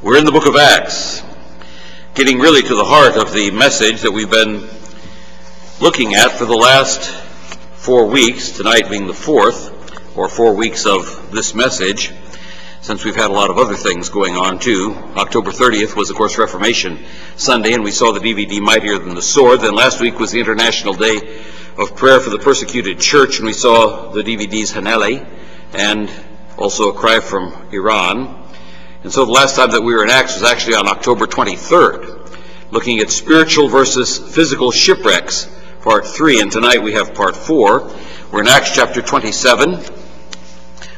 We're in the book of Acts, getting really to the heart of the message that we've been looking at for the last four weeks, tonight being the fourth, or four weeks of this message, since we've had a lot of other things going on too. October 30th was, of course, Reformation Sunday, and we saw the DVD Mightier Than the Sword. Then last week was the International Day of Prayer for the Persecuted Church, and we saw the DVDs Haneli and also a cry from Iran. And so the last time that we were in Acts was actually on October 23rd, looking at spiritual versus physical shipwrecks, part 3. And tonight we have part 4. We're in Acts chapter 27.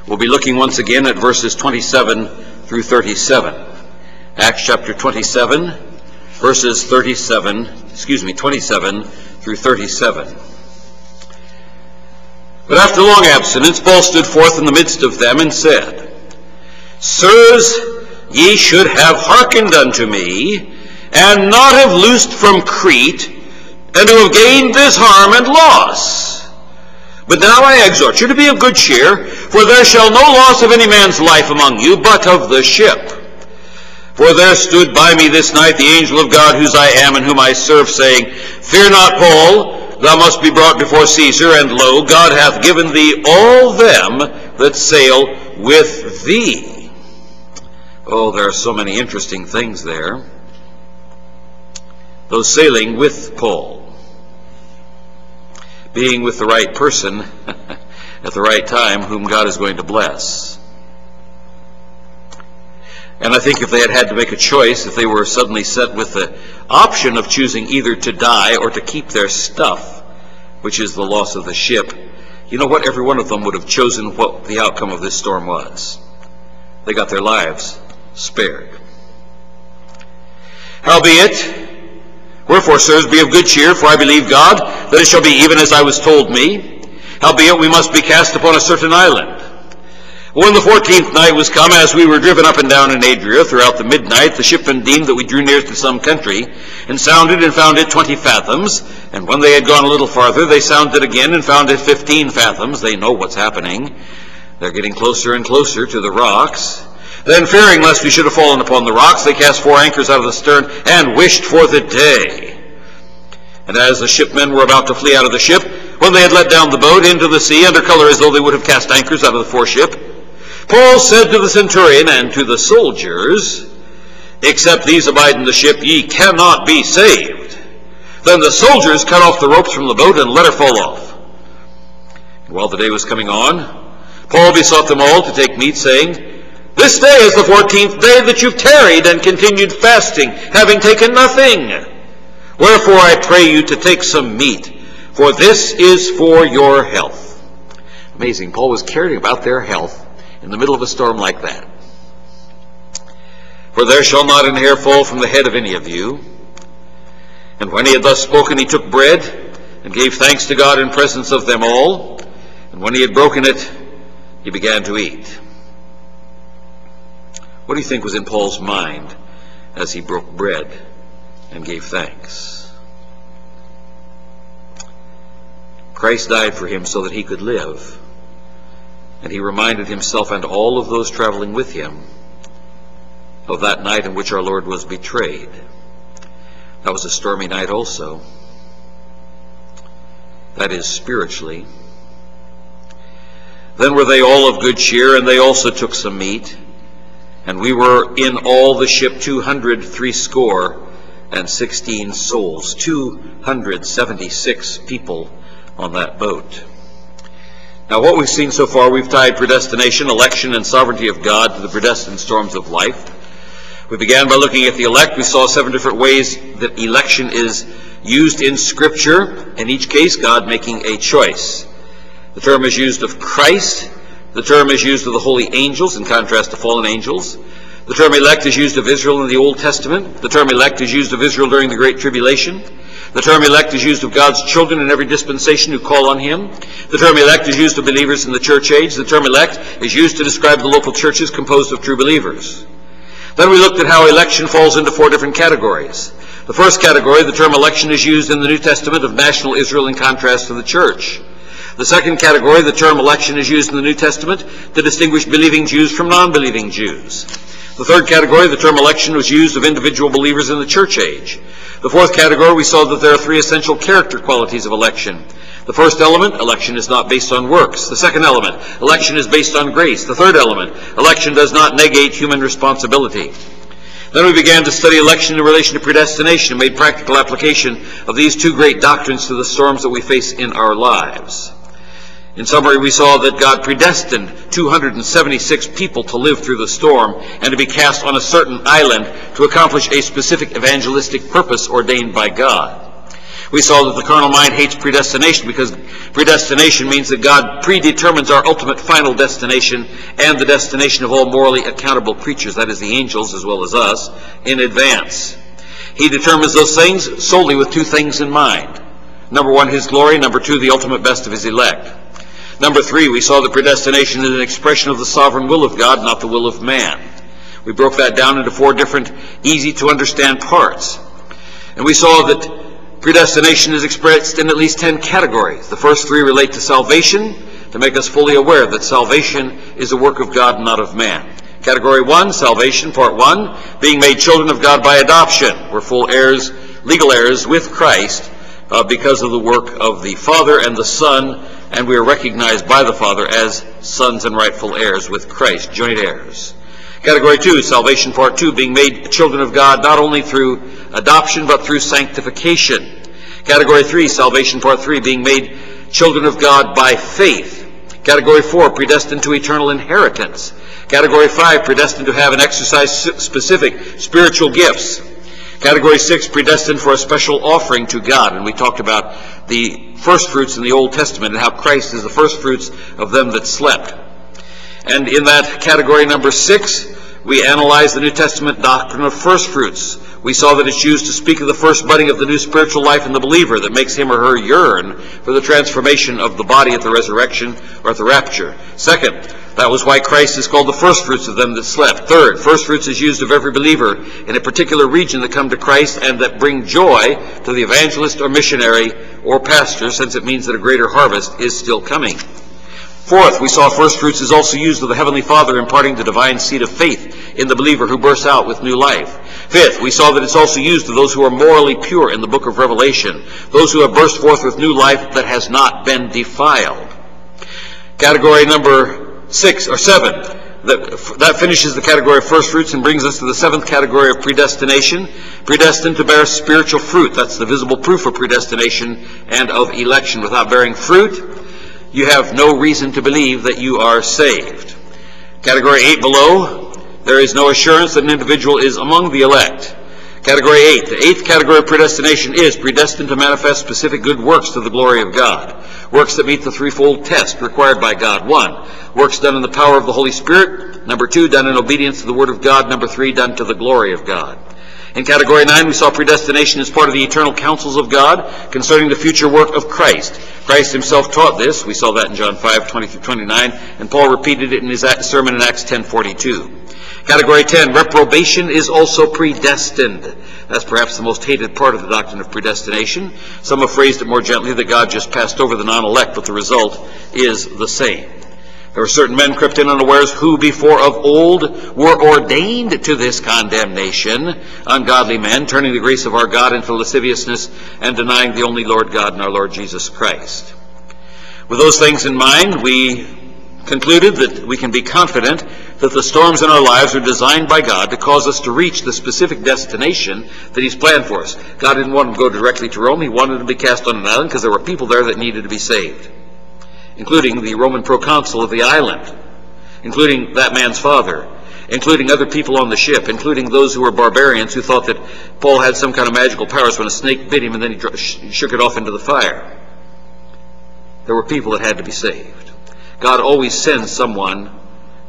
We'll be looking once again at verses 27 through 37. Acts chapter 27, verses 37, excuse me, 27 through 37. But after long abstinence, Paul stood forth in the midst of them and said, Sirs, ye should have hearkened unto me, and not have loosed from Crete, and to have gained this harm and loss. But now I exhort you to be of good cheer, for there shall no loss of any man's life among you, but of the ship. For there stood by me this night the angel of God, whose I am and whom I serve, saying, Fear not, Paul, thou must be brought before Caesar, and lo, God hath given thee all them that sail with thee. Oh, there are so many interesting things there. Those sailing with Paul, being with the right person at the right time, whom God is going to bless. And I think if they had had to make a choice, if they were suddenly set with the option of choosing either to die or to keep their stuff, which is the loss of the ship, you know what? Every one of them would have chosen what the outcome of this storm was. They got their lives spared. Howbeit, wherefore, sirs, be of good cheer, for I believe God, that it shall be even as I was told me. Howbeit, we must be cast upon a certain island. When the fourteenth night was come, as we were driven up and down in Adria throughout the midnight, the shipmen deemed that we drew near to some country, and sounded and found it twenty fathoms. And when they had gone a little farther, they sounded again and found it fifteen fathoms. They know what's happening. They're getting closer and closer to the rocks. Then, fearing lest we should have fallen upon the rocks, they cast four anchors out of the stern and wished for the day. And as the shipmen were about to flee out of the ship, when they had let down the boat into the sea under color as though they would have cast anchors out of the foreship, Paul said to the centurion and to the soldiers, Except these abide in the ship, ye cannot be saved. Then the soldiers cut off the ropes from the boat and let her fall off. And while the day was coming on, Paul besought them all to take meat, saying, this day is the fourteenth day that you've tarried and continued fasting, having taken nothing. Wherefore I pray you to take some meat, for this is for your health. Amazing. Paul was caring about their health in the middle of a storm like that. For there shall not an hair fall from the head of any of you. And when he had thus spoken, he took bread and gave thanks to God in presence of them all. And when he had broken it, he began to eat. What do you think was in Paul's mind as he broke bread and gave thanks? Christ died for him so that he could live. And he reminded himself and all of those traveling with him of that night in which our Lord was betrayed. That was a stormy night also. That is spiritually. Then were they all of good cheer, and they also took some meat. And we were in all the ship two hundred three score and sixteen souls, 276 people on that boat. Now, what we've seen so far, we've tied predestination, election, and sovereignty of God to the predestined storms of life. We began by looking at the elect. We saw seven different ways that election is used in Scripture. In each case, God making a choice. The term is used of Christ the term is used of the holy angels in contrast to fallen angels. The term elect is used of Israel in the Old Testament. The term elect is used of Israel during the Great Tribulation. The term elect is used of God's children in every dispensation who call on Him. The term elect is used of believers in the church age. The term elect is used to describe the local churches composed of true believers. Then we looked at how election falls into four different categories. The first category, the term election, is used in the New Testament of national Israel in contrast to the church. The second category, the term election, is used in the New Testament to distinguish believing Jews from non-believing Jews. The third category, the term election, was used of individual believers in the church age. The fourth category, we saw that there are three essential character qualities of election. The first element, election is not based on works. The second element, election is based on grace. The third element, election does not negate human responsibility. Then we began to study election in relation to predestination and made practical application of these two great doctrines to the storms that we face in our lives. In summary, we saw that God predestined 276 people to live through the storm and to be cast on a certain island to accomplish a specific evangelistic purpose ordained by God. We saw that the carnal mind hates predestination because predestination means that God predetermines our ultimate final destination and the destination of all morally accountable creatures, that is, the angels as well as us, in advance. He determines those things solely with two things in mind. Number one, His glory. Number two, the ultimate best of His elect. Number three, we saw that predestination is an expression of the sovereign will of God, not the will of man. We broke that down into four different, easy to understand parts. And we saw that Predestination is expressed in at least ten categories. The first three relate to salvation, to make us fully aware that salvation is a work of God, not of man. Category one, salvation, part one, being made children of God by adoption. We're full heirs, legal heirs with Christ uh, because of the work of the Father and the Son, and we are recognized by the Father as sons and rightful heirs with Christ, joint heirs. Category two, salvation part two, being made children of God not only through adoption but through sanctification. Category three, salvation part three, being made children of God by faith. Category four, predestined to eternal inheritance. Category five, predestined to have and exercise specific spiritual gifts. Category six, predestined for a special offering to God. And we talked about the first fruits in the Old Testament and how Christ is the first fruits of them that slept. And in that category number six, we analyze the New Testament doctrine of first fruits. We saw that it's used to speak of the first budding of the new spiritual life in the believer that makes him or her yearn for the transformation of the body at the resurrection or at the rapture. Second, that was why Christ is called the first fruits of them that slept. Third, first fruits is used of every believer in a particular region that come to Christ and that bring joy to the evangelist or missionary or pastor, since it means that a greater harvest is still coming. Fourth, we saw first fruits is also used of the Heavenly Father imparting the divine seed of faith in the believer who bursts out with new life. Fifth, we saw that it's also used of those who are morally pure in the book of Revelation, those who have burst forth with new life that has not been defiled. Category number six or seven, that, that finishes the category of first fruits and brings us to the seventh category of predestination. Predestined to bear spiritual fruit. That's the visible proof of predestination and of election. Without bearing fruit, you have no reason to believe that you are saved. Category 8 below, there is no assurance that an individual is among the elect. Category 8, the eighth category of predestination is predestined to manifest specific good works to the glory of God. Works that meet the threefold test required by God. One, works done in the power of the Holy Spirit. Number two, done in obedience to the Word of God. Number three, done to the glory of God. In category 9, we saw predestination as part of the eternal counsels of God concerning the future work of Christ. Christ himself taught this. We saw that in John 5, 20 through 29, and Paul repeated it in his sermon in Acts 10, 42. Category 10, reprobation is also predestined. That's perhaps the most hated part of the doctrine of predestination. Some have phrased it more gently that God just passed over the non-elect, but the result is the same. There were certain men crept in unawares who before of old were ordained to this condemnation, ungodly men, turning the grace of our God into lasciviousness and denying the only Lord God and our Lord Jesus Christ. With those things in mind, we concluded that we can be confident that the storms in our lives are designed by God to cause us to reach the specific destination that He's planned for us. God didn't want them to go directly to Rome. He wanted them to be cast on an island because there were people there that needed to be saved including the Roman proconsul of the island, including that man's father, including other people on the ship, including those who were barbarians who thought that Paul had some kind of magical powers when a snake bit him and then he shook it off into the fire. There were people that had to be saved. God always sends someone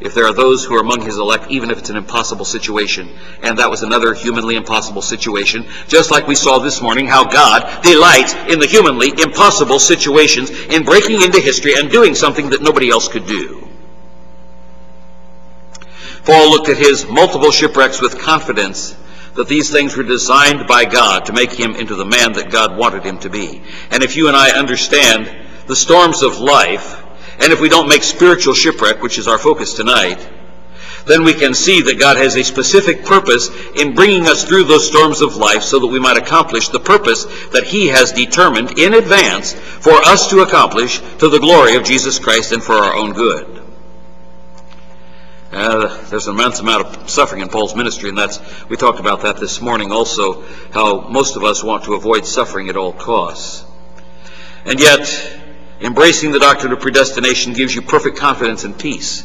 if there are those who are among his elect, even if it's an impossible situation. And that was another humanly impossible situation, just like we saw this morning how God delights in the humanly impossible situations in breaking into history and doing something that nobody else could do. Paul looked at his multiple shipwrecks with confidence that these things were designed by God to make him into the man that God wanted him to be. And if you and I understand the storms of life, and if we don't make spiritual shipwreck, which is our focus tonight, then we can see that God has a specific purpose in bringing us through those storms of life so that we might accomplish the purpose that He has determined in advance for us to accomplish to the glory of Jesus Christ and for our own good. Uh, there's an immense amount of suffering in Paul's ministry, and that's we talked about that this morning also, how most of us want to avoid suffering at all costs. And yet, embracing the doctrine of predestination gives you perfect confidence and peace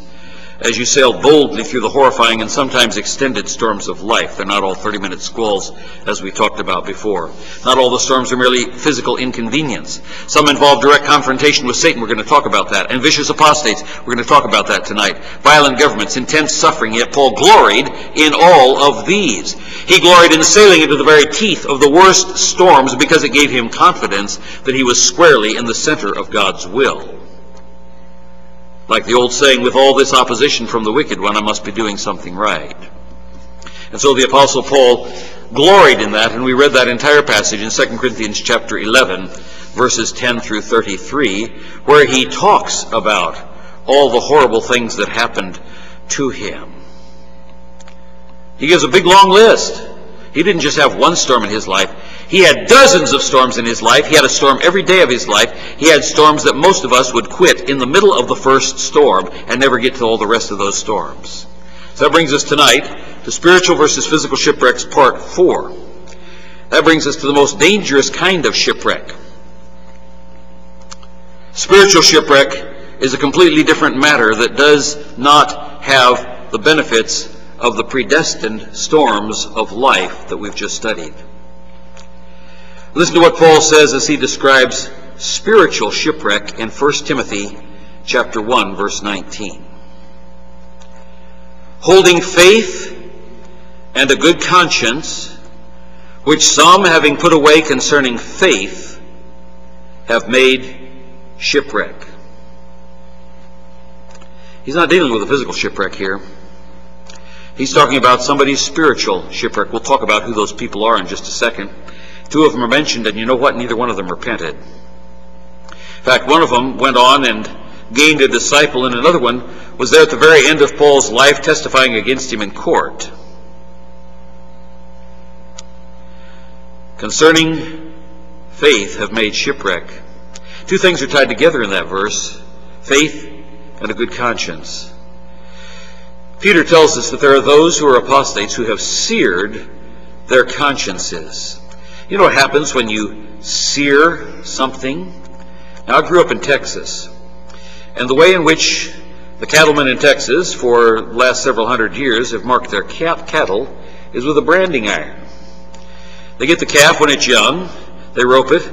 as you sail boldly through the horrifying and sometimes extended storms of life. They're not all 30 minute squalls, as we talked about before. Not all the storms are merely physical inconvenience. Some involve direct confrontation with Satan. We're going to talk about that. And vicious apostates. We're going to talk about that tonight. Violent governments, intense suffering. Yet Paul gloried in all of these. He gloried in sailing into the very teeth of the worst storms because it gave him confidence that he was squarely in the center of God's will. Like the old saying, with all this opposition from the wicked one, I must be doing something right. And so the Apostle Paul gloried in that, and we read that entire passage in 2 Corinthians chapter 11, verses 10 through 33, where he talks about all the horrible things that happened to him. He gives a big long list. He didn't just have one storm in his life. He had dozens of storms in his life. He had a storm every day of his life. He had storms that most of us would quit in the middle of the first storm and never get to all the rest of those storms. So that brings us tonight to spiritual versus physical shipwrecks, part four. That brings us to the most dangerous kind of shipwreck. Spiritual shipwreck is a completely different matter that does not have the benefits of the predestined storms of life that we've just studied. Listen to what Paul says as he describes spiritual shipwreck in 1 Timothy chapter 1 verse 19. Holding faith and a good conscience, which some having put away concerning faith have made shipwreck. He's not dealing with a physical shipwreck here. He's talking about somebody's spiritual shipwreck. We'll talk about who those people are in just a second. Two of them are mentioned, and you know what? Neither one of them repented. In fact, one of them went on and gained a disciple, and another one was there at the very end of Paul's life testifying against him in court. Concerning faith have made shipwreck. Two things are tied together in that verse faith and a good conscience. Peter tells us that there are those who are apostates who have seared their consciences. You know what happens when you sear something? Now, I grew up in Texas, and the way in which the cattlemen in Texas for the last several hundred years have marked their cattle is with a branding iron. They get the calf when it's young, they rope it,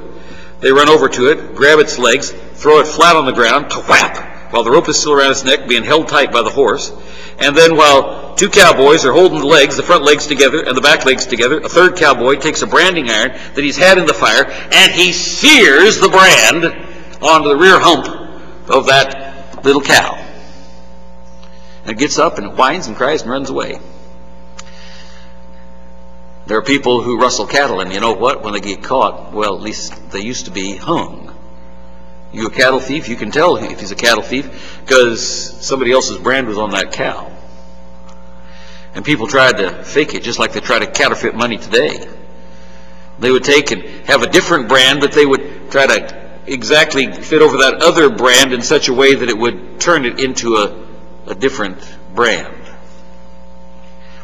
they run over to it, grab its legs, throw it flat on the ground, to whap, while the rope is still around its neck, being held tight by the horse. And then while two cowboys are holding the legs, the front legs together and the back legs together, a third cowboy takes a branding iron that he's had in the fire and he sears the brand onto the rear hump of that little cow. And it gets up and it whines and cries and runs away. There are people who rustle cattle, and you know what? When they get caught, well, at least they used to be hung. You a cattle thief? You can tell if he's a cattle thief because somebody else's brand was on that cow. And people tried to fake it just like they try to counterfeit money today. They would take and have a different brand, but they would try to exactly fit over that other brand in such a way that it would turn it into a, a different brand.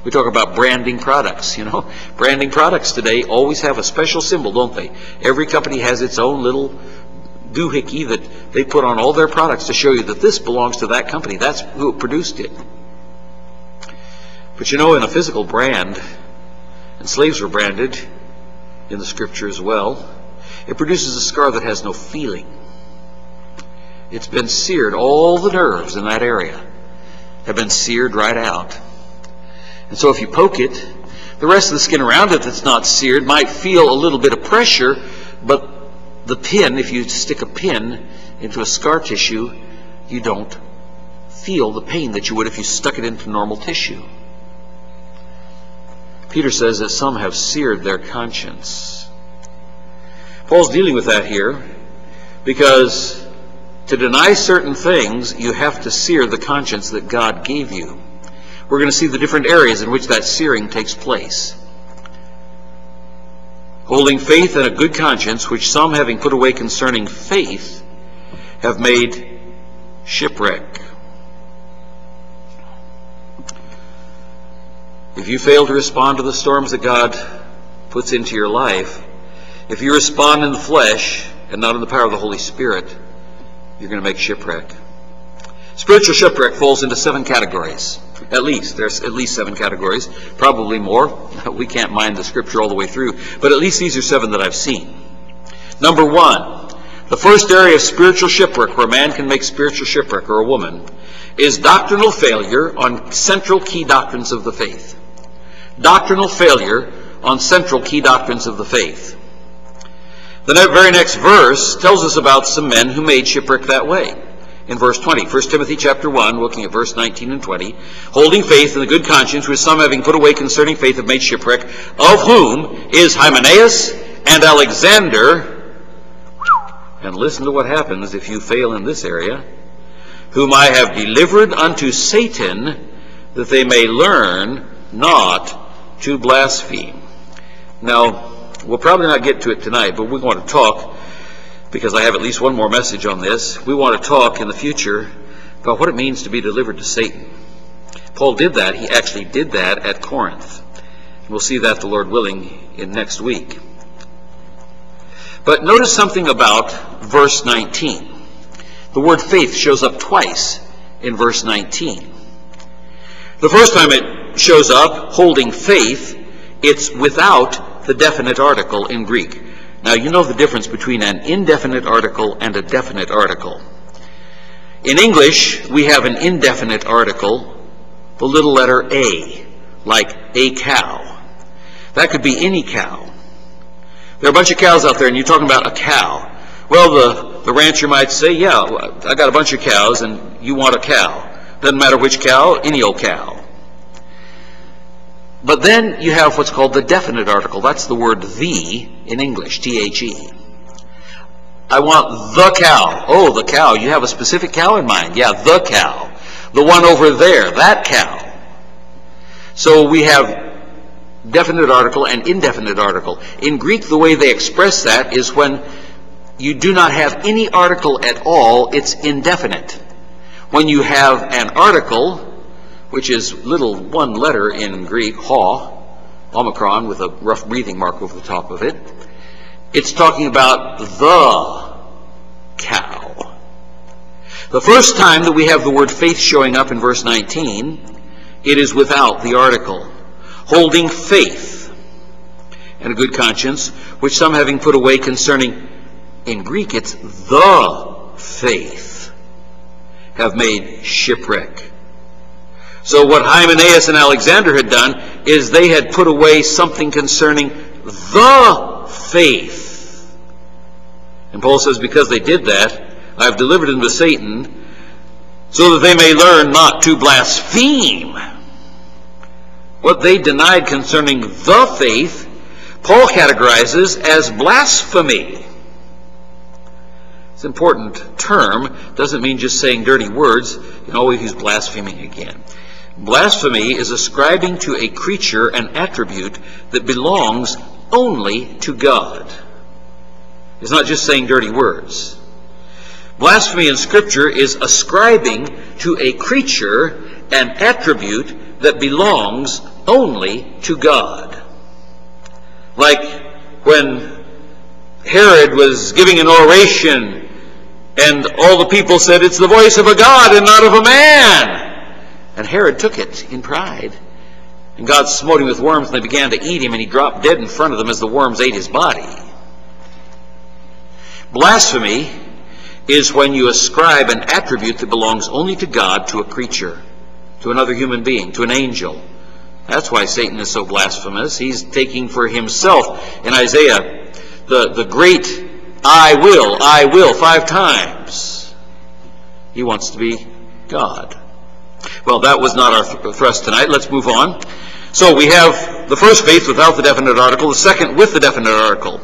We talk about branding products, you know. Branding products today always have a special symbol, don't they? Every company has its own little doohickey that they put on all their products to show you that this belongs to that company. That's who produced it. But you know, in a physical brand, and slaves were branded in the scripture as well, it produces a scar that has no feeling. It's been seared. All the nerves in that area have been seared right out. And so if you poke it, the rest of the skin around it that's not seared might feel a little bit of pressure, but the pin, if you stick a pin into a scar tissue, you don't feel the pain that you would if you stuck it into normal tissue. Peter says that some have seared their conscience. Paul's dealing with that here because to deny certain things, you have to sear the conscience that God gave you. we're going to see the different areas in which that searing takes place. Holding faith and a good conscience, which some, having put away concerning faith, have made shipwreck. If you fail to respond to the storms that God puts into your life, if you respond in the flesh and not in the power of the Holy Spirit, you're going to make shipwreck. Spiritual shipwreck falls into seven categories. At least. There's at least seven categories. Probably more. We can't mind the scripture all the way through. But at least these are seven that I've seen. Number one, the first area of spiritual shipwreck where a man can make spiritual shipwreck or a woman is doctrinal failure on central key doctrines of the faith. Doctrinal failure on central key doctrines of the faith. The very next verse tells us about some men who made shipwreck that way in verse 20. 1 Timothy chapter 1, looking at verse 19 and 20. Holding faith in the good conscience, which some having put away concerning faith have made shipwreck, of whom is Hymenaeus and Alexander. And listen to what happens if you fail in this area. Whom I have delivered unto Satan, that they may learn not to blaspheme. Now, we'll probably not get to it tonight, but we want to talk because I have at least one more message on this. We want to talk in the future about what it means to be delivered to Satan. Paul did that. He actually did that at Corinth. We'll see that, the Lord willing, in next week. But notice something about verse 19. The word faith shows up twice in verse 19. The first time it shows up, holding faith, it's without the definite article in Greek. Now, you know the difference between an indefinite article and a definite article. In English, we have an indefinite article, the little letter A, like a cow. That could be any cow. There are a bunch of cows out there, and you're talking about a cow. Well, the, the rancher might say, yeah, I got a bunch of cows, and you want a cow. Doesn't matter which cow, any old cow. But then you have what's called the definite article. That's the word the in English, T-H-E. I want the cow. Oh, the cow. You have a specific cow in mind. Yeah, the cow. The one over there, that cow. So we have definite article and indefinite article. In Greek, the way they express that is when you do not have any article at all, it's indefinite. When you have an article, which is little one letter in Greek, ha, omicron, with a rough breathing mark over the top of it. It's talking about the cow. The first time that we have the word faith showing up in verse 19, it is without the article. Holding faith and a good conscience, which some having put away concerning, in Greek it's the faith, have made shipwreck so what Hymenaeus and Alexander had done is they had put away something concerning the faith. And Paul says, because they did that, I have delivered them to Satan so that they may learn not to blaspheme. What they denied concerning the faith, Paul categorizes as blasphemy. It's an important term. Doesn't mean just saying dirty words. You can always use blaspheming again. Blasphemy is ascribing to a creature an attribute that belongs only to God. It's not just saying dirty words. Blasphemy in Scripture is ascribing to a creature an attribute that belongs only to God. Like when Herod was giving an oration and all the people said, It's the voice of a God and not of a man. And Herod took it in pride. And God smote him with worms, and they began to eat him, and he dropped dead in front of them as the worms ate his body. Blasphemy is when you ascribe an attribute that belongs only to God to a creature, to another human being, to an angel. That's why Satan is so blasphemous. He's taking for himself in Isaiah the, the great I will, I will, five times. He wants to be God. Well, that was not our thrust tonight. Let's move on. So we have the first faith without the definite article, the second with the definite article.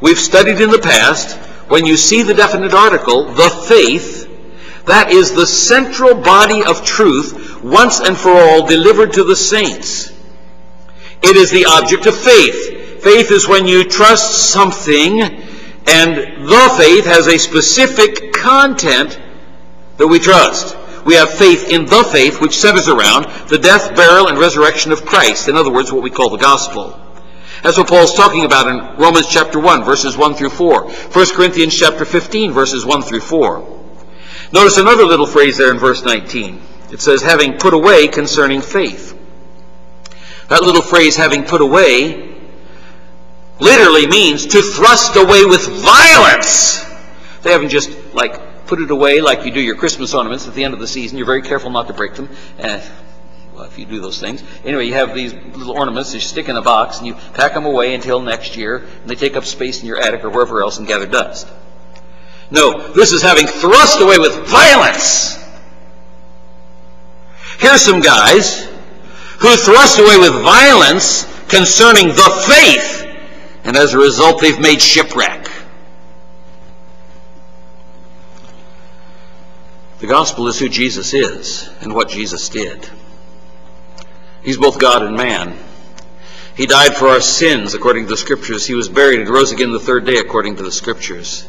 We've studied in the past, when you see the definite article, the faith, That is the central body of truth, once and for all delivered to the saints. It is the object of faith. Faith is when you trust something, and the faith has a specific content that we trust. We have faith in the faith, which centers around the death, burial, and resurrection of Christ. In other words, what we call the gospel. That's what Paul's talking about in Romans chapter 1, verses 1 through 4. 1 Corinthians chapter 15, verses 1 through 4. Notice another little phrase there in verse 19. It says, having put away concerning faith. That little phrase, having put away, literally means to thrust away with violence. They haven't just, like, put it away like you do your Christmas ornaments at the end of the season. You're very careful not to break them. Uh, well, if you do those things. Anyway, you have these little ornaments that you stick in a box and you pack them away until next year, and they take up space in your attic or wherever else and gather dust. No, this is having thrust away with violence. Here's some guys who thrust away with violence concerning the faith, and as a result, they've made shipwreck. The gospel is who Jesus is and what Jesus did. He's both God and man. He died for our sins according to the scriptures. He was buried and rose again the third day according to the scriptures.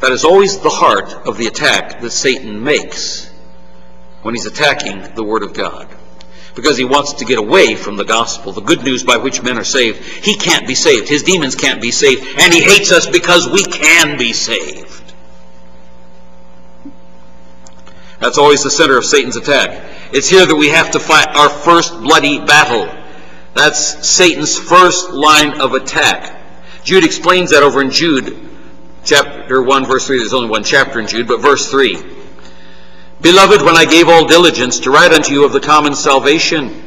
That is always the heart of the attack that Satan makes when he's attacking the Word of God. Because he wants to get away from the gospel, the good news by which men are saved. He can't be saved. His demons can't be saved. And he hates us because we can be saved. That's always the center of Satan's attack. It's here that we have to fight our first bloody battle. That's Satan's first line of attack. Jude explains that over in Jude chapter 1, verse 3. There's only one chapter in Jude, but verse 3. Beloved, when I gave all diligence to write unto you of the common salvation.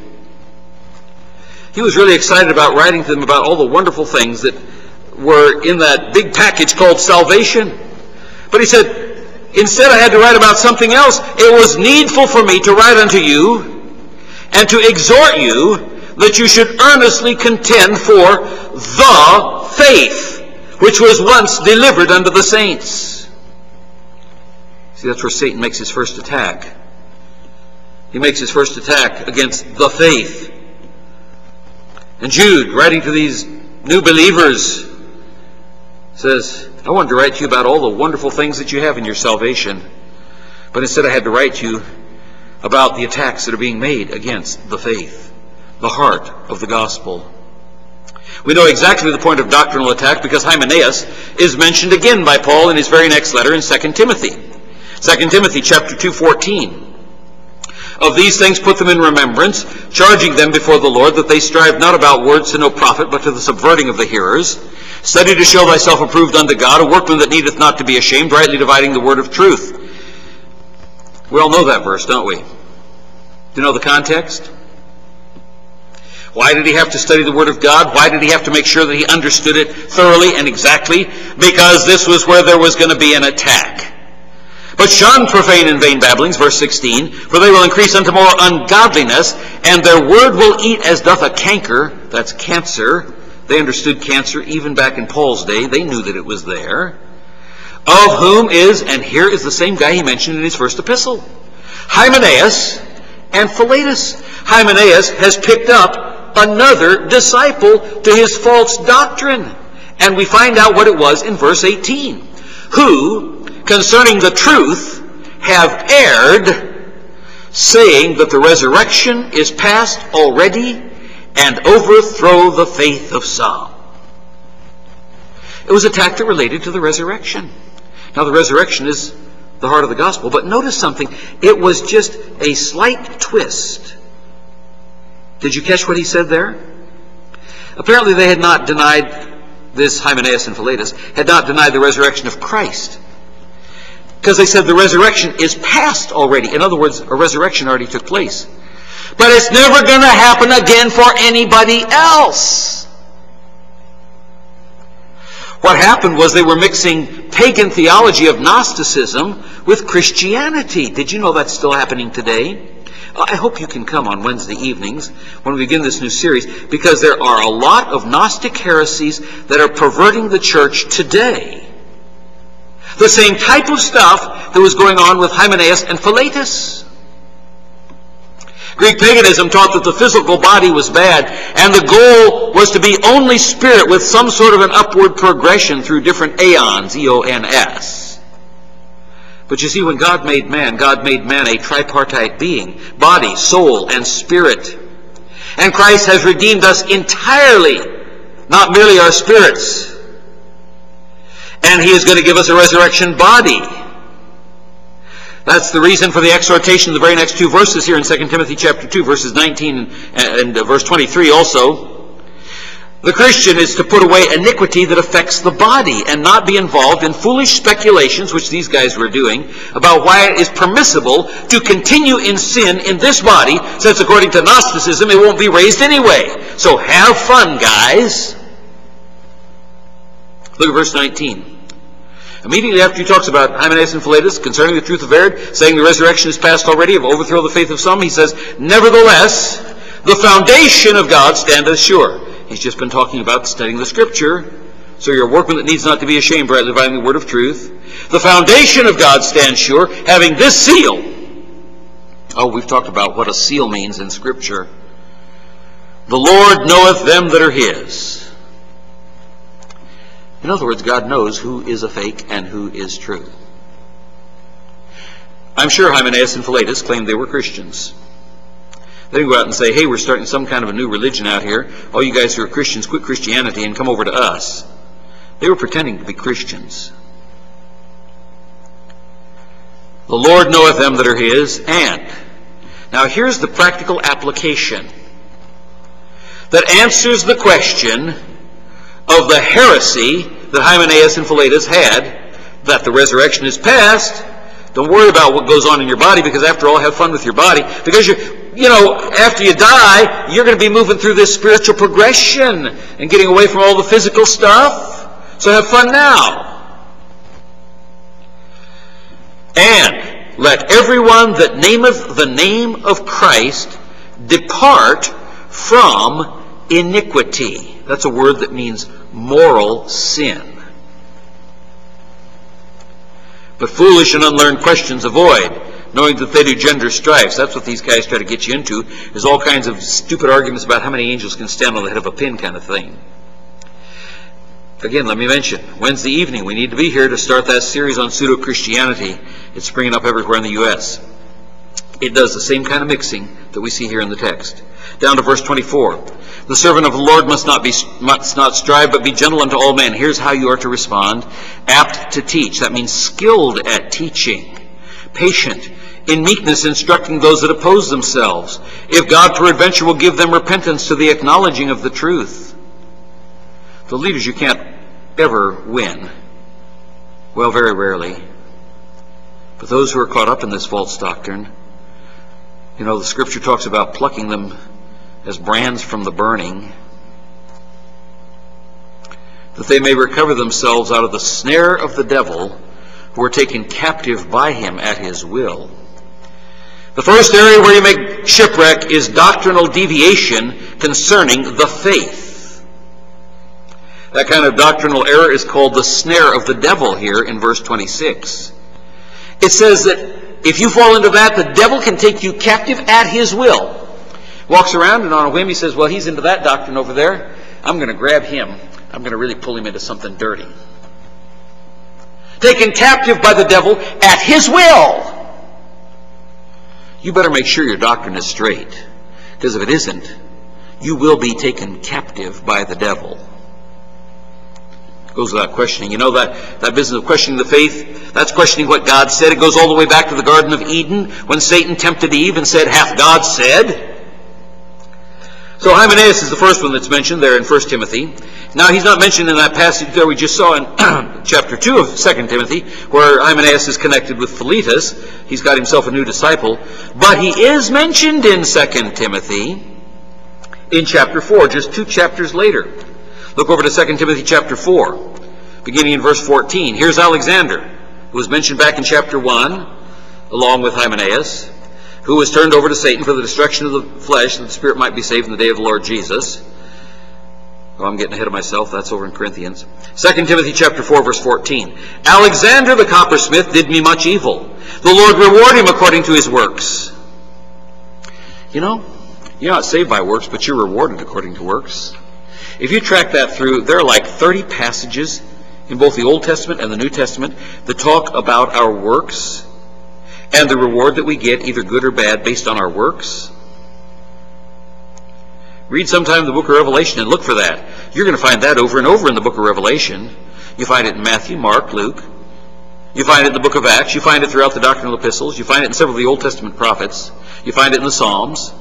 He was really excited about writing to them about all the wonderful things that were in that big package called salvation. But he said, Instead, I had to write about something else. It was needful for me to write unto you and to exhort you that you should earnestly contend for the faith which was once delivered unto the saints. See, that's where Satan makes his first attack. He makes his first attack against the faith. And Jude, writing to these new believers, says, I wanted to write to you about all the wonderful things that you have in your salvation, but instead I had to write to you about the attacks that are being made against the faith, the heart of the gospel. We know exactly the point of doctrinal attack because Hymenaeus is mentioned again by Paul in his very next letter in 2 Timothy. 2 Timothy chapter 2:14. Of these things put them in remembrance, charging them before the Lord that they strive not about words to no profit, but to the subverting of the hearers. Study to show thyself approved unto God, a workman that needeth not to be ashamed, rightly dividing the word of truth. We all know that verse, don't we? Do you know the context? Why did he have to study the Word of God? Why did he have to make sure that he understood it thoroughly and exactly? Because this was where there was going to be an attack. But shun profane and vain babblings, verse 16, for they will increase unto more ungodliness, and their word will eat as doth a canker, that's cancer, they understood cancer even back in Paul's day. They knew that it was there. Of whom is, and here is the same guy he mentioned in his first epistle, Hymenaeus and Philetus. Hymenaeus has picked up another disciple to his false doctrine. And we find out what it was in verse 18. Who, concerning the truth, have erred, saying that the resurrection is past already and overthrow the faith of some. It was a that related to the resurrection. Now, the resurrection is the heart of the gospel, but notice something. It was just a slight twist. Did you catch what he said there? Apparently, they had not denied this Hymenaeus and Philetus, had not denied the resurrection of Christ. Because they said the resurrection is past already. In other words, a resurrection already took place. But it's never going to happen again for anybody else. What happened was they were mixing pagan theology of Gnosticism with Christianity. Did you know that's still happening today? I hope you can come on Wednesday evenings when we begin this new series because there are a lot of Gnostic heresies that are perverting the church today. The same type of stuff that was going on with Hymenaeus and Philetus. Greek paganism taught that the physical body was bad, and the goal was to be only spirit with some sort of an upward progression through different aeons, E-O-N-S. But you see, when God made man, God made man a tripartite being, body, soul, and spirit. And Christ has redeemed us entirely, not merely our spirits. And He is going to give us a resurrection body. That's the reason for the exhortation of the very next two verses here in 2 Timothy chapter 2, verses 19 and, and uh, verse 23 also. The Christian is to put away iniquity that affects the body and not be involved in foolish speculations, which these guys were doing, about why it is permissible to continue in sin in this body, since according to Gnosticism it won't be raised anyway. So have fun, guys. Look at verse 19. Immediately after he talks about Hymenaeus and Philetus concerning the truth have erred, saying the resurrection is past already, of overthrow the faith of some, he says, Nevertheless, the foundation of God standeth sure. He's just been talking about studying the Scripture. So you're a workman that needs not to be ashamed, rightly dividing the word of truth. The foundation of God stands sure, having this seal. Oh, we've talked about what a seal means in Scripture. The Lord knoweth them that are his. In other words, God knows who is a fake and who is true. I'm sure Hymenaeus and Philetus claimed they were Christians. They go out and say, hey, we're starting some kind of a new religion out here. All you guys who are Christians, quit Christianity and come over to us. They were pretending to be Christians. The Lord knoweth them that are his, and. Now here's the practical application that answers the question of the heresy that Hymenaeus and Philetus had, that the resurrection is past, don't worry about what goes on in your body because after all, have fun with your body. Because you, you know, after you die, you're going to be moving through this spiritual progression and getting away from all the physical stuff. So have fun now. And let everyone that nameth the name of Christ depart from iniquity. That's a word that means moral sin. But foolish and unlearned questions avoid, knowing that they do gender strifes. That's what these guys try to get you into, is all kinds of stupid arguments about how many angels can stand on the head of a pin kind of thing. Again, let me mention, Wednesday evening, we need to be here to start that series on pseudo-Christianity. It's springing up everywhere in the U.S. It does the same kind of mixing that we see here in the text. Down to verse 24. The servant of the Lord must not be must not strive, but be gentle unto all men. Here's how you are to respond: apt to teach. That means skilled at teaching, patient, in meekness instructing those that oppose themselves. If God peradventure will give them repentance to the acknowledging of the truth. The leaders you can't ever win. Well, very rarely. But those who are caught up in this false doctrine, you know, the scripture talks about plucking them as brands from the burning, that they may recover themselves out of the snare of the devil, who are taken captive by him at his will. The first area where you make shipwreck is doctrinal deviation concerning the faith. That kind of doctrinal error is called the snare of the devil here in verse 26. It says that if you fall into that, the devil can take you captive at his will. Walks around and on a whim he says, Well, he's into that doctrine over there. I'm going to grab him. I'm going to really pull him into something dirty. Taken captive by the devil at his will. You better make sure your doctrine is straight. Because if it isn't, you will be taken captive by the devil. Goes without questioning. You know that, that business of questioning the faith? That's questioning what God said. It goes all the way back to the Garden of Eden when Satan tempted Eve and said, Hath God said? So Hymenaeus is the first one that's mentioned there in 1 Timothy. Now he's not mentioned in that passage that we just saw in chapter 2 of 2 Timothy, where Hymenaeus is connected with Philetus. He's got himself a new disciple. But he is mentioned in 2 Timothy in chapter 4, just two chapters later. Look over to 2 Timothy chapter 4, beginning in verse 14. Here's Alexander, who was mentioned back in chapter 1, along with Hymenaeus who was turned over to Satan for the destruction of the flesh, that the spirit might be saved in the day of the Lord Jesus. Oh, I'm getting ahead of myself. That's over in Corinthians. 2 Timothy chapter 4, verse 14. Alexander the coppersmith did me much evil. The Lord reward him according to his works. You know, you're not saved by works, but you're rewarded according to works. If you track that through, there are like 30 passages in both the Old Testament and the New Testament that talk about our works and the reward that we get, either good or bad, based on our works. Read sometime the book of Revelation and look for that. You're going to find that over and over in the book of Revelation. You find it in Matthew, Mark, Luke. You find it in the book of Acts. You find it throughout the doctrinal epistles. You find it in several of the Old Testament prophets. You find it in the Psalms.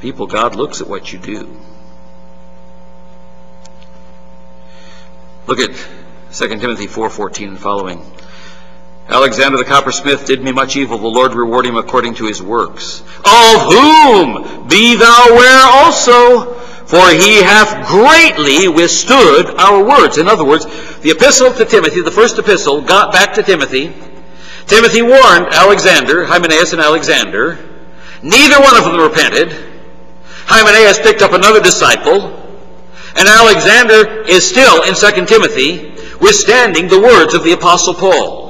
People, God looks at what you do. Look at 2 Timothy 4.14 and following. Alexander the coppersmith did me much evil. The Lord reward him according to his works. Of whom be thou aware also, for he hath greatly withstood our words. In other words, the epistle to Timothy, the first epistle, got back to Timothy. Timothy warned Alexander, Hymenaeus and Alexander. Neither one of them repented. Hymenaeus picked up another disciple. And Alexander is still in 2 Timothy, withstanding the words of the Apostle Paul.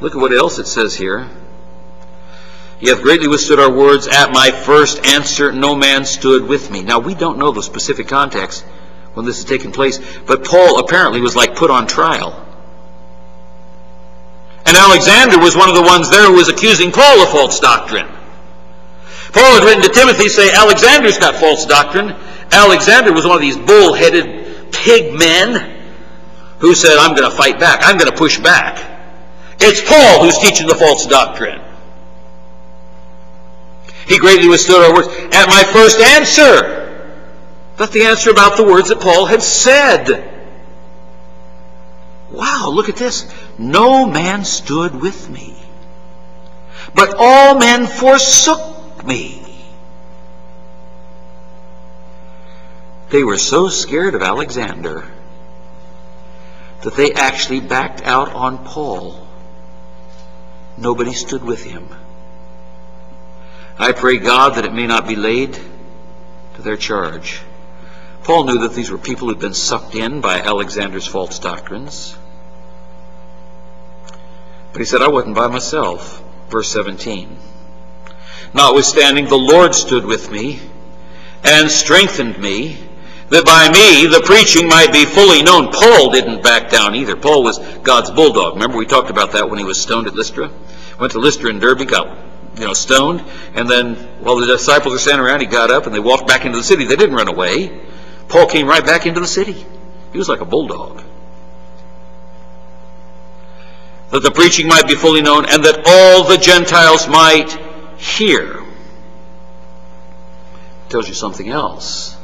Look at what else it says here. He hath greatly withstood our words. At my first answer, no man stood with me. Now, we don't know the specific context when this is taking place, but Paul apparently was like put on trial. And Alexander was one of the ones there who was accusing Paul of false doctrine. Paul had written to Timothy, say, Alexander's got false doctrine. Alexander was one of these bull-headed pig men who said, I'm going to fight back. I'm going to push back. It's Paul who's teaching the false doctrine. He greatly withstood our words. At my first answer, that's the answer about the words that Paul had said. Wow, look at this. No man stood with me, but all men forsook me. They were so scared of Alexander that they actually backed out on Paul. Nobody stood with him. I pray God that it may not be laid to their charge. Paul knew that these were people who'd been sucked in by Alexander's false doctrines. But he said, I wasn't by myself. Verse 17. Notwithstanding, the Lord stood with me and strengthened me, that by me the preaching might be fully known. Paul didn't back down either. Paul was God's bulldog. Remember we talked about that when he was stoned at Lystra? Went to Lystra and Derbe, got you know, stoned, and then while the disciples were standing around, he got up and they walked back into the city. They didn't run away. Paul came right back into the city. He was like a bulldog. That the preaching might be fully known and that all the Gentiles might hear. Tells you something else.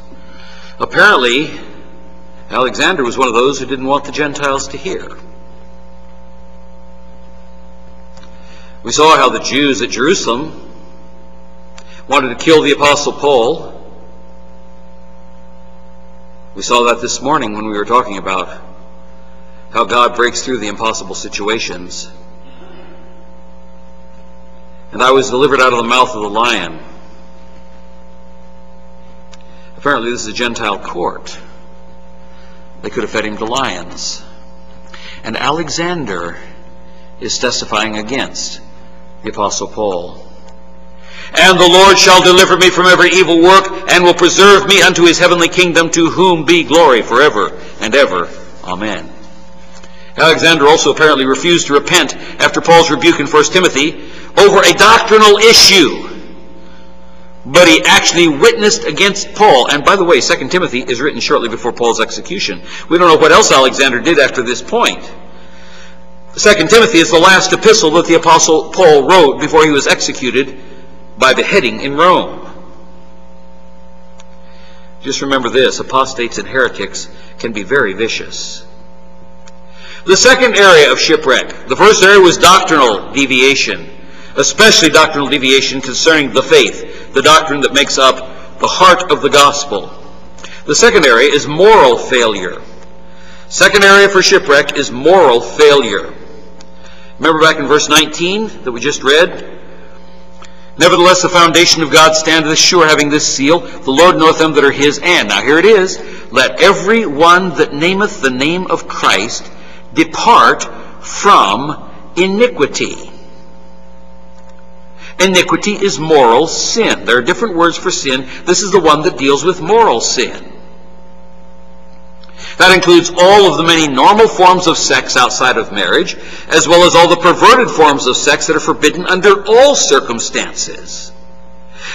Apparently, Alexander was one of those who didn't want the Gentiles to hear. We saw how the Jews at Jerusalem wanted to kill the Apostle Paul. We saw that this morning when we were talking about how God breaks through the impossible situations. And I was delivered out of the mouth of the lion. Apparently, this is a Gentile court. They could have fed him to lions. And Alexander is testifying against the Apostle Paul. And the Lord shall deliver me from every evil work, and will preserve me unto his heavenly kingdom, to whom be glory forever and ever. Amen. Alexander also apparently refused to repent after Paul's rebuke in 1 Timothy over a doctrinal issue. But he actually witnessed against Paul. And by the way, 2 Timothy is written shortly before Paul's execution. We don't know what else Alexander did after this point. 2 Timothy is the last epistle that the Apostle Paul wrote before he was executed by beheading in Rome. Just remember this apostates and heretics can be very vicious. The second area of shipwreck. The first area was doctrinal deviation, especially doctrinal deviation concerning the faith, the doctrine that makes up the heart of the gospel. The second area is moral failure. Second area for shipwreck is moral failure. Remember back in verse 19 that we just read? Nevertheless, the foundation of God standeth sure, having this seal, the Lord knoweth them that are his, and, now here it is, let every one that nameth the name of Christ depart from iniquity. Iniquity is moral sin. There are different words for sin. This is the one that deals with moral sin. That includes all of the many normal forms of sex outside of marriage, as well as all the perverted forms of sex that are forbidden under all circumstances.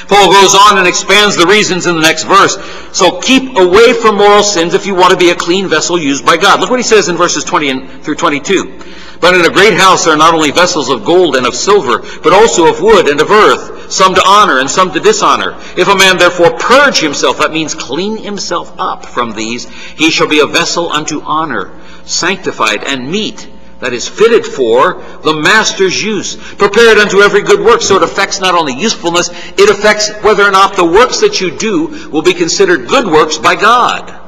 Paul goes on and expands the reasons in the next verse. So keep away from moral sins if you want to be a clean vessel used by God. Look what he says in verses 20 through 22. But in a great house there are not only vessels of gold and of silver, but also of wood and of earth, some to honor and some to dishonor. If a man therefore purge himself, that means clean himself up from these, he shall be a vessel unto honor, sanctified and meet that is fitted for the master's use, prepared unto every good work. So it affects not only usefulness, it affects whether or not the works that you do will be considered good works by God.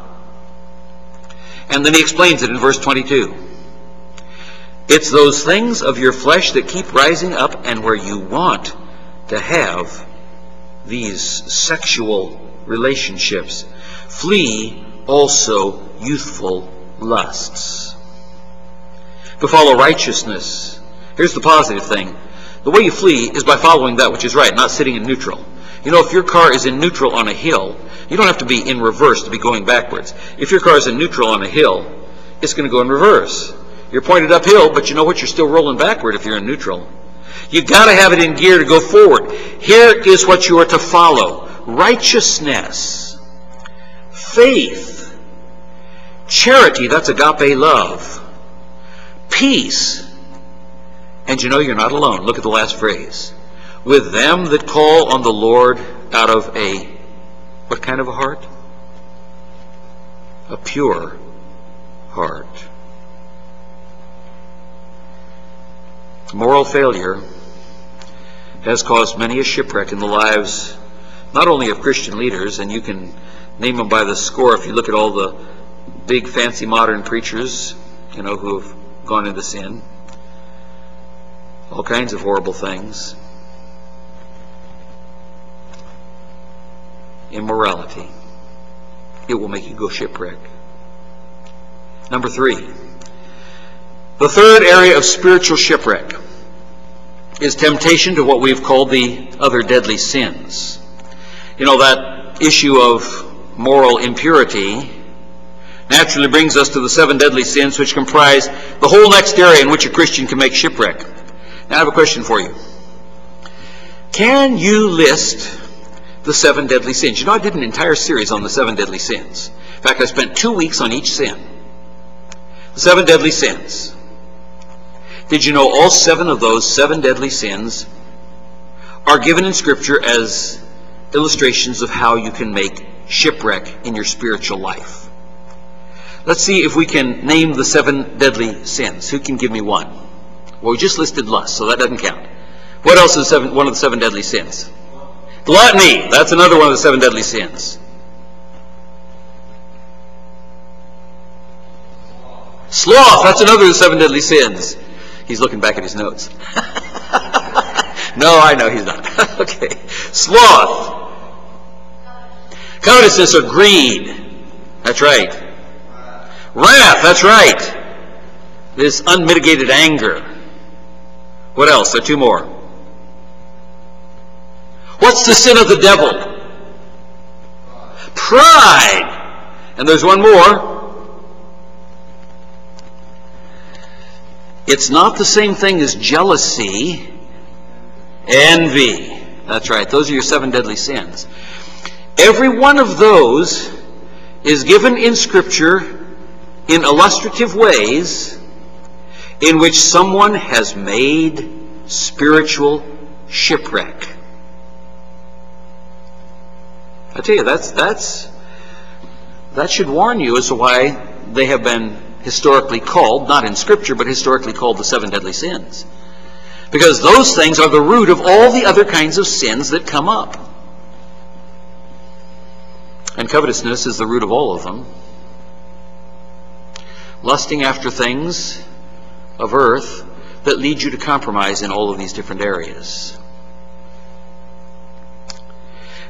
And then he explains it in verse 22. It's those things of your flesh that keep rising up and where you want to have these sexual relationships. Flee also youthful lusts. To follow righteousness. Here's the positive thing. The way you flee is by following that which is right, not sitting in neutral. You know, if your car is in neutral on a hill, you don't have to be in reverse to be going backwards. If your car is in neutral on a hill, it's going to go in reverse. You're pointed uphill, but you know what? You're still rolling backward if you're in neutral. You've got to have it in gear to go forward. Here is what you are to follow. Righteousness. Faith. Charity, that's agape love. Peace. And you know you're not alone. Look at the last phrase. With them that call on the Lord out of a, what kind of a heart? A pure heart. Moral failure has caused many a shipwreck in the lives not only of Christian leaders, and you can name them by the score if you look at all the big fancy modern preachers, you know, who have gone into sin. All kinds of horrible things. Immorality. It will make you go shipwreck. Number three. The third area of spiritual shipwreck is temptation to what we've called the other deadly sins. You know, that issue of moral impurity naturally brings us to the seven deadly sins, which comprise the whole next area in which a Christian can make shipwreck. Now, I have a question for you. Can you list the seven deadly sins? You know, I did an entire series on the seven deadly sins. In fact, I spent two weeks on each sin. The seven deadly sins. Did you know all seven of those seven deadly sins are given in Scripture as illustrations of how you can make shipwreck in your spiritual life? Let's see if we can name the seven deadly sins. Who can give me one? Well, we just listed lust, so that doesn't count. What else is seven, one of the seven deadly sins? Gluttony. That's another one of the seven deadly sins. Sloth. That's another of the seven deadly sins. He's looking back at his notes. no, I know he's not. okay. Sloth. Covetousness or greed. That's right. Wrath. That's right. This unmitigated anger. What else? There are two more. What's the sin of the devil? Pride. And there's one more. It's not the same thing as jealousy, envy. That's right. Those are your seven deadly sins. Every one of those is given in Scripture in illustrative ways in which someone has made spiritual shipwreck. I tell you, that's that's that should warn you as to why they have been historically called, not in Scripture, but historically called the seven deadly sins. Because those things are the root of all the other kinds of sins that come up. And covetousness is the root of all of them. Lusting after things of earth that lead you to compromise in all of these different areas.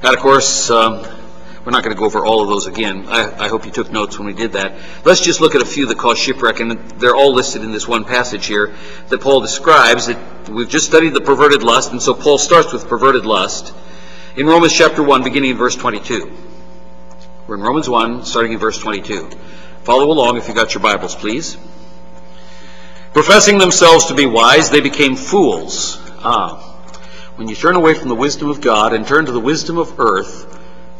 And of course, um, we're not going to go over all of those again. I, I, hope you took notes when we did that. Let's just look at a few that cause shipwreck, and they're all listed in this one passage here that Paul describes. That we've just studied the perverted lust, and so Paul starts with perverted lust in Romans chapter 1, beginning in verse 22. We're in Romans 1, starting in verse 22. Follow along if you've got your Bibles, please. Professing themselves to be wise, they became fools. Ah, when you turn away from the wisdom of God and turn to the wisdom of earth,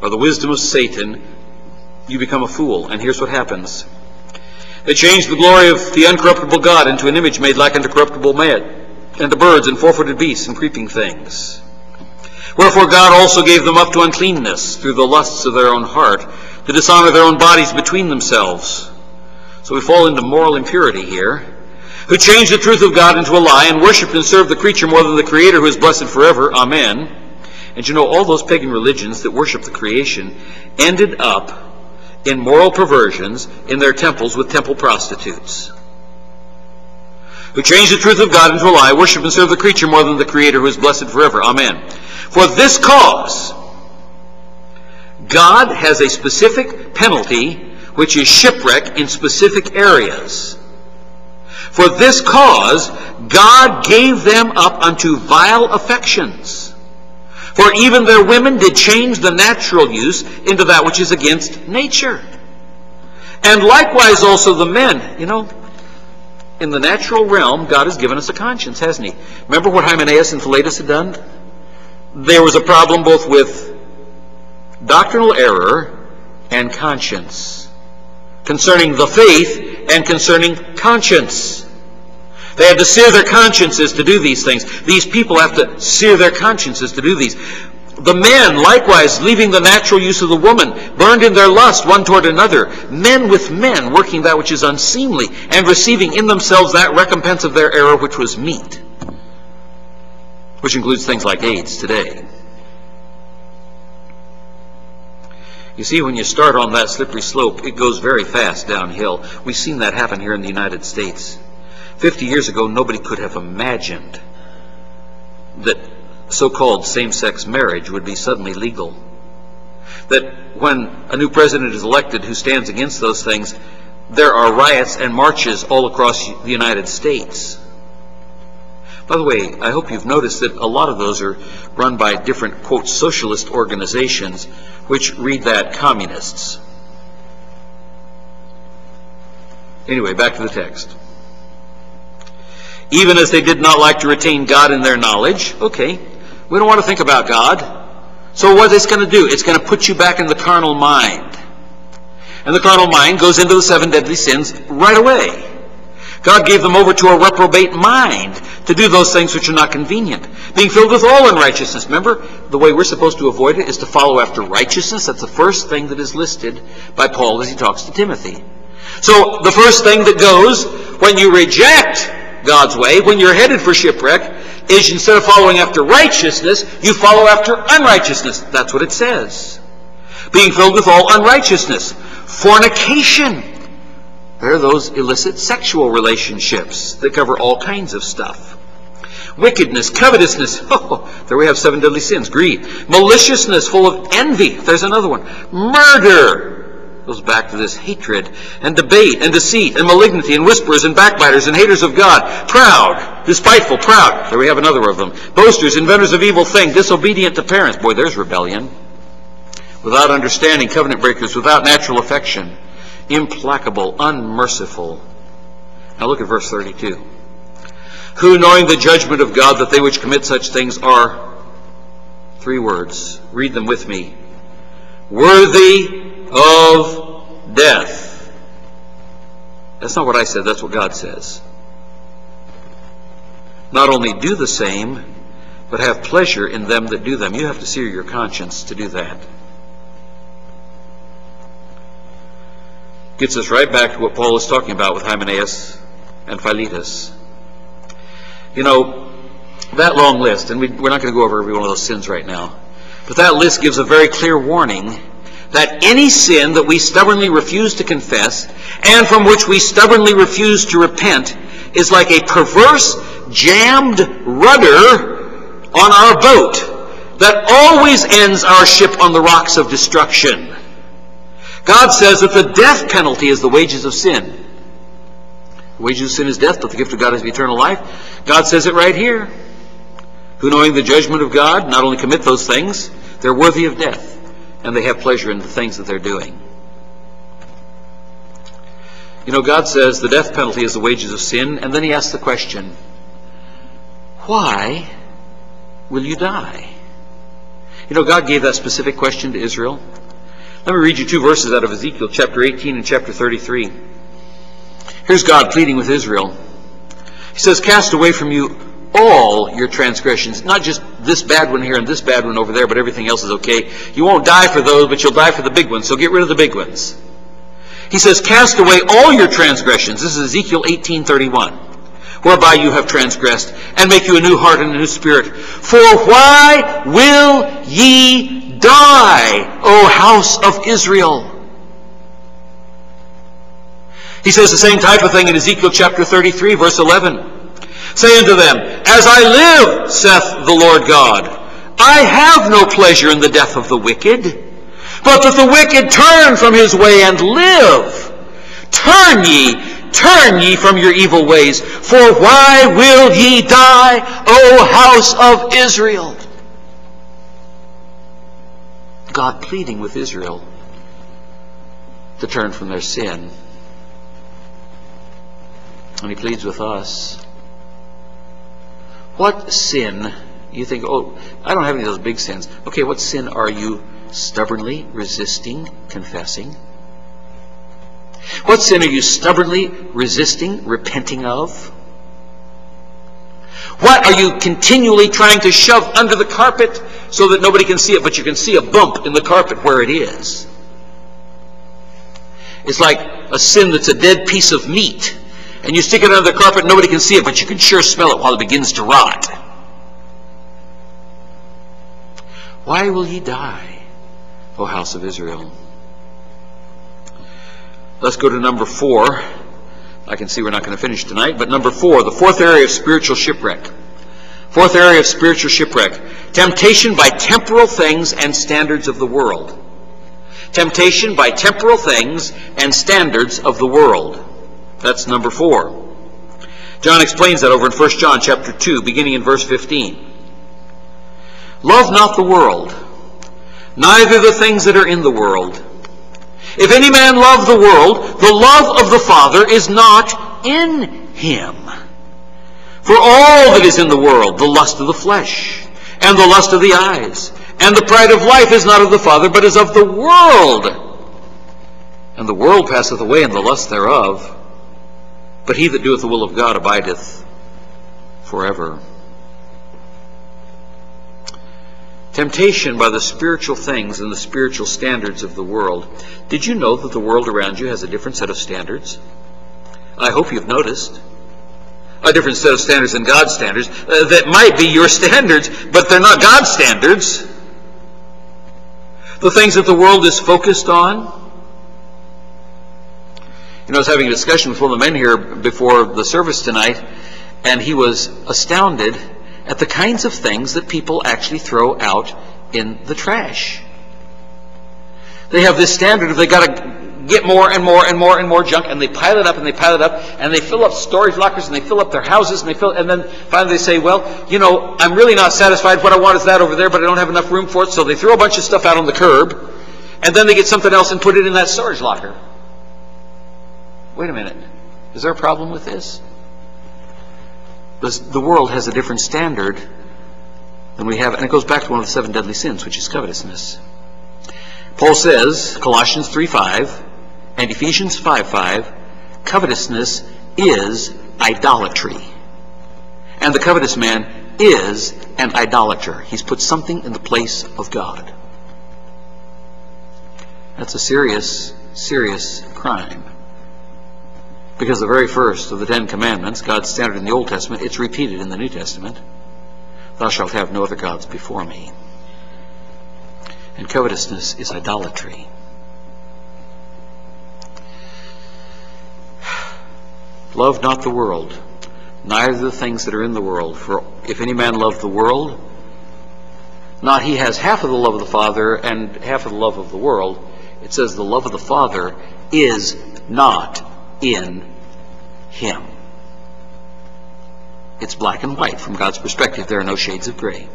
or the wisdom of Satan, you become a fool. And here's what happens. They changed the glory of the uncorruptible God into an image made like unto corruptible man, and to birds and four-footed beasts and creeping things. Wherefore God also gave them up to uncleanness through the lusts of their own heart, to dishonor their own bodies between themselves. So we fall into moral impurity here. Who changed the truth of God into a lie and worshipped and served the creature more than the Creator who is blessed forever. Amen. And you know, all those pagan religions that worship the creation ended up in moral perversions in their temples with temple prostitutes. Who changed the truth of God into a lie, worship and serve the creature more than the Creator who is blessed forever. Amen. For this cause, God has a specific penalty which is shipwreck in specific areas. For this cause, God gave them up unto vile affections. For even their women did change the natural use into that which is against nature. And likewise also the men. You know, in the natural realm, God has given us a conscience, hasn't He? Remember what Hymenaeus and Philetus had done? There was a problem both with doctrinal error and conscience. Concerning the faith and concerning conscience. They had to sear their consciences to do these things. These people have to sear their consciences to do these. The men, likewise, leaving the natural use of the woman, burned in their lust one toward another. Men with men, working that which is unseemly, and receiving in themselves that recompense of their error which was meet. Which includes things like AIDS today. You see, when you start on that slippery slope, it goes very fast downhill. We've seen that happen here in the United States. 50 years ago, nobody could have imagined that so-called same-sex marriage would be suddenly legal. That when a new president is elected who stands against those things, there are riots and marches all across the United States. By the way, I hope you've noticed that a lot of those are run by different, quote, socialist organizations, which read that communists. Anyway, back to the text even as they did not like to retain God in their knowledge. Okay, we don't want to think about God. So what it's going to do, it's going to put you back in the carnal mind. And the carnal mind goes into the seven deadly sins right away. God gave them over to a reprobate mind to do those things which are not convenient. Being filled with all unrighteousness. Remember, the way we're supposed to avoid it is to follow after righteousness. That's the first thing that is listed by Paul as he talks to Timothy. So the first thing that goes when you reject God's way, when you're headed for shipwreck, is instead of following after righteousness, you follow after unrighteousness. That's what it says. Being filled with all unrighteousness. Fornication. There are those illicit sexual relationships that cover all kinds of stuff. Wickedness, covetousness. Oh, there we have seven deadly sins. Greed. Maliciousness, full of envy. There's another one. Murder goes back to this hatred and debate and deceit and malignity and whisperers and backbiters and haters of God, proud, despiteful, proud. There we have another of them. Boasters, inventors of evil things, disobedient to parents. Boy, there's rebellion. Without understanding, covenant breakers, without natural affection, implacable, unmerciful. Now look at verse 32. Who, knowing the judgment of God, that they which commit such things are, three words, read them with me, worthy of death. That's not what I said, that's what God says. Not only do the same, but have pleasure in them that do them. You have to sear your conscience to do that. Gets us right back to what Paul is talking about with Hymenaeus and Philetus. You know, that long list, and we, are not going to go over every one of those sins right now, but that list gives a very clear warning that any sin that we stubbornly refuse to confess and from which we stubbornly refuse to repent is like a perverse, jammed rudder on our boat. that always ends our ship on the rocks of destruction. God says that the death penalty is the wages of sin. The wages of sin is death, but the gift of God is eternal life. God says it right here. Who, knowing the judgment of God, not only commit those things, they're worthy of death, and they have pleasure in the things that they're doing. You know, God says the death penalty is the wages of sin, and then He asks the question, Why will you die? You know, God gave that specific question to Israel. Let me read you two verses out of Ezekiel chapter 18 and chapter 33. Here's God pleading with Israel. He says, Cast away from you all your transgressions, not just this bad one here and this bad one over there, but everything else is okay. You won't die for those, but you'll die for the big ones, so get rid of the big ones. He says, Cast away all your transgressions. This is Ezekiel 18:31. Whereby you have transgressed, and make you a new heart and a new spirit. For why will ye die, O house of Israel? He says the same type of thing in Ezekiel chapter 33, verse 11. Say unto them, As I live, saith the Lord God, I have no pleasure in the death of the wicked, but that the wicked turn from his way and live. Turn ye, turn ye from your evil ways, for why will ye die, O house of Israel? God pleading with Israel to turn from their sin. And he pleads with us. What sin, you think, oh, I don't have any of those big sins. Okay, what sin are you stubbornly resisting confessing? What sin are you stubbornly resisting repenting of? What are you continually trying to shove under the carpet so that nobody can see it, but you can see a bump in the carpet where it is? It's like a sin that's a dead piece of meat and you stick it under the carpet, nobody can see it, but you can sure smell it while it begins to rot. Why will ye die, O house of Israel? Let's go to number four. I can see we're not going to finish tonight, but number four, the fourth area of spiritual shipwreck. Fourth area of spiritual shipwreck. Temptation by temporal things and standards of the world. Temptation by temporal things and standards of the world. That's number four. John explains that over in 1 John chapter 2, beginning in verse 15. Love not the world, neither the things that are in the world. If any man love the world, the love of the Father is not in him. For all that is in the world, the lust of the flesh, and the lust of the eyes, and the pride of life is not of the Father, but is of the world. And the world passeth away, and the lust thereof. But he that doeth the will of God abideth forever. Temptation by the spiritual things and the spiritual standards of the world. Did you know that the world around you has a different set of standards? I hope you've noticed. A different set of standards than God's standards. Uh, that might be your standards, but they're not God's standards. The things that the world is focused on, you know, I was having a discussion with one of the men here before the service tonight, and he was astounded at the kinds of things that people actually throw out in the trash. They have this standard of they got to get more and more and more and more junk, and they pile it up and they pile it up, and they fill up storage lockers and they fill up their houses and they fill, and then finally they say, well, you know, I'm really not satisfied. What I want is that over there, but I don't have enough room for it. So they throw a bunch of stuff out on the curb, and then they get something else and put it in that storage locker wait a minute, is there a problem with this? The world has a different standard than we have, and it goes back to one of the seven deadly sins, which is covetousness. Paul says, Colossians 3.5 and Ephesians 5.5, covetousness is idolatry. And the covetous man is an idolater. He's put something in the place of God. That's a serious, serious crime. Because the very first of the Ten Commandments, God's standard in the Old Testament, it's repeated in the New Testament. Thou shalt have no other gods before me. And covetousness is idolatry. Love not the world, neither the things that are in the world. For if any man love the world, not he has half of the love of the Father and half of the love of the world. It says the love of the Father is not in him. It's black and white from God's perspective. There are no shades of gray.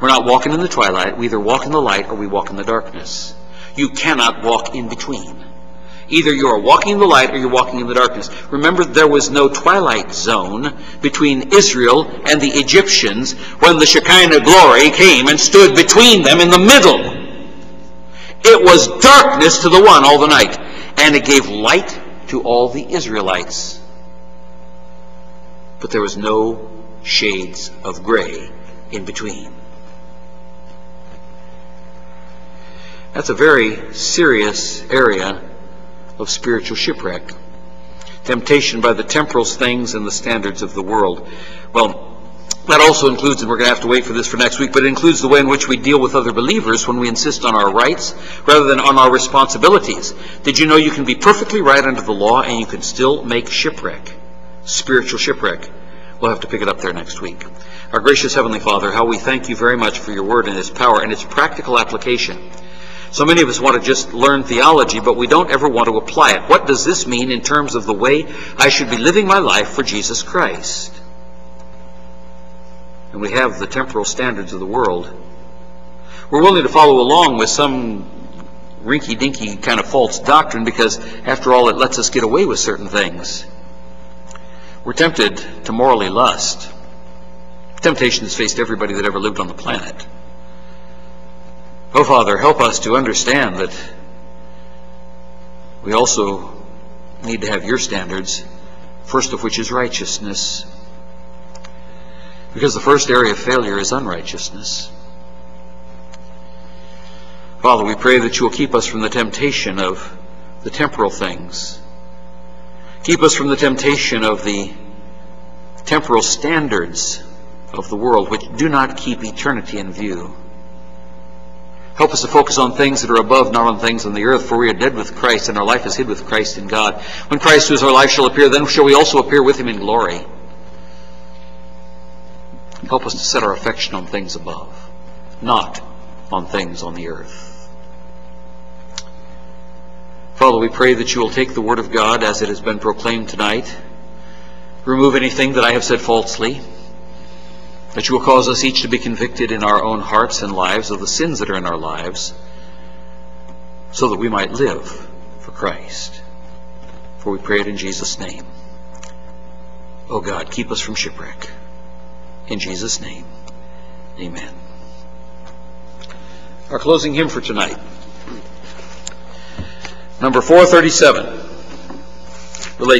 We're not walking in the twilight. We either walk in the light or we walk in the darkness. You cannot walk in between. Either you are walking in the light or you're walking in the darkness. Remember, there was no twilight zone between Israel and the Egyptians when the Shekinah glory came and stood between them in the middle. It was darkness to the one all the night, and it gave light to all the Israelites. But there was no shades of gray in between. That's a very serious area of spiritual shipwreck. Temptation by the temporal things and the standards of the world. Well, that also includes, and we're going to have to wait for this for next week, but it includes the way in which we deal with other believers when we insist on our rights rather than on our responsibilities. Did you know you can be perfectly right under the law and you can still make shipwreck? Spiritual shipwreck. We'll have to pick it up there next week. Our gracious Heavenly Father, how we thank you very much for your word and its power and its practical application. So many of us want to just learn theology, but we don't ever want to apply it. What does this mean in terms of the way I should be living my life for Jesus Christ? And we have the temporal standards of the world. We're willing to follow along with some rinky dinky kind of false doctrine because, after all, it lets us get away with certain things. We're tempted to morally lust. Temptation has faced everybody that ever lived on the planet. Oh, Father, help us to understand that we also need to have your standards, first of which is righteousness. Because the first area of failure is unrighteousness. Father, we pray that you will keep us from the temptation of the temporal things. Keep us from the temptation of the temporal standards of the world, which do not keep eternity in view. Help us to focus on things that are above, not on things on the earth, for we are dead with Christ, and our life is hid with Christ in God. When Christ, who is our life, shall appear, then shall we also appear with him in glory. Help us to set our affection on things above, not on things on the earth. Father, we pray that you will take the Word of God as it has been proclaimed tonight, remove anything that I have said falsely, that you will cause us each to be convicted in our own hearts and lives of the sins that are in our lives, so that we might live for Christ. For we pray it in Jesus' name. Oh God, keep us from shipwreck. In Jesus' name, amen. Our closing hymn for tonight, number 437, relates